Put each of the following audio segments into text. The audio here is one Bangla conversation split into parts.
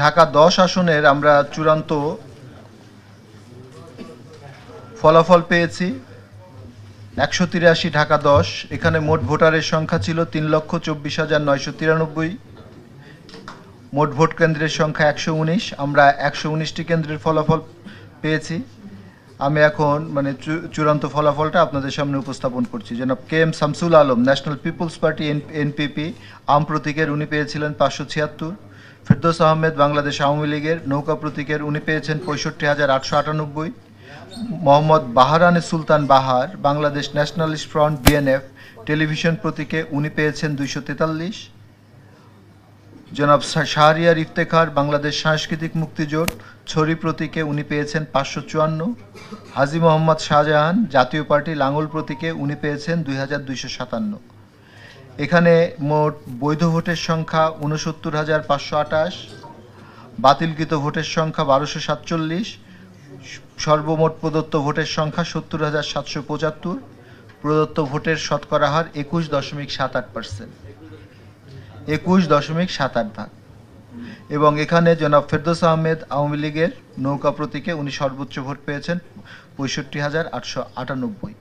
ঢাকা দশ আসনের আমরা চূড়ান্ত ফলাফল পেয়েছি। একশো তিরাশি ঢাকা দশ, এখানে মোট ভোটারের সংখ্যা ছিল তিন লক্ষ চব্বিশ হাজার নয়শো তিরানব্বই। মোট ভোট কেন্দ্রের সংখ্যা একশো উনিশ, আমরা একশো উনিশটি কেন্দ্রের ফলাফল পেয়েছি। আমি এখন মানে চূড়ান্ত ফলাফলটা আপনাদের সামনে উপস্থাপন করছি। জনাব K M Shamsul Alam, national peoples party N NPP, আম প্রতীকের, উনি পেয়েছিলেন পাঁচশো ছিয়াত্তর। ফিরদৌস আহমেদ বাংলাদেশ আওয়ামী লীগের নৌকা প্রতীকের, উনি পেয়েছেন পঁয়ষট্টি হাজার আটশো আটানব্বই। Mohammad বাহারানে Sultan Bahar, Bangladesh nationalist front BNF television প্রতীকে, উনি পেয়েছেন দুইশো তেতাল্লিশ। জনাব শাহরিয়ার ইফতেখার, বাংলাদেশ সাংস্কৃতিক মুক্তিজোট ছড়ি প্রতীকে, উনি পেয়েছেন পাঁচশো চুয়ান্ন। হাজি মোহাম্মদ শাহজাহান জাতীয় পার্টি লাঙ্গল প্রতীকে, উনি পেয়েছেন দুই হাজার দুইশো সাতান্ন। এখানে মোট বৈধ ভোটের সংখ্যা উনসত্তর হাজার পাঁচশো আটাশ বাতিলকৃত ভোটের সংখ্যা বারোশো সাতচল্লিশ, সর্বমোট প্রদত্ত ভোটের সংখ্যা সত্তর হাজার সাতশো পঁচাত্তর, প্রদত্ত ভোটের শতকরা হার একুশ দশমিক সাত আট পার্সেন্ট। একুশ দশমিক সাত আট ভাগ। এবং এখানে জনাব ফেরদৌস আহমেদ আওয়ামী লীগের নৌকা প্রতীকে উনি সর্বোচ্চ ভোট পেয়েছেন পঁয়ষট্টি হাজার আটশো আটানব্বই।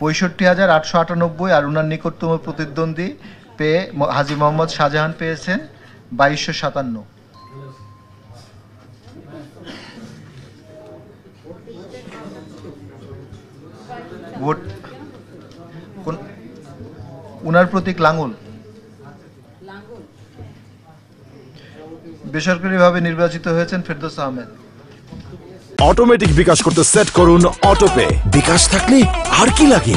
পঁয়ষট্টি হাজার। আটশো আটানব্বই আর ওনার নিকটতম প্রতিদ্বন্দ্বী পেয়ে হাজি মোহাম্মদ শাহজাহান পেয়েছেন বাইশশো সাতান্ন। ভোট উনার প্রতীক লাঙ্গল। বেসরকারিভাবে নির্বাচিত হয়েছেন ফেরদৌস আহমেদ। অটোমেটিক বিকাশ করতে সেট করুন অটোপে বিকাশ থাকলে আর কি লাগে?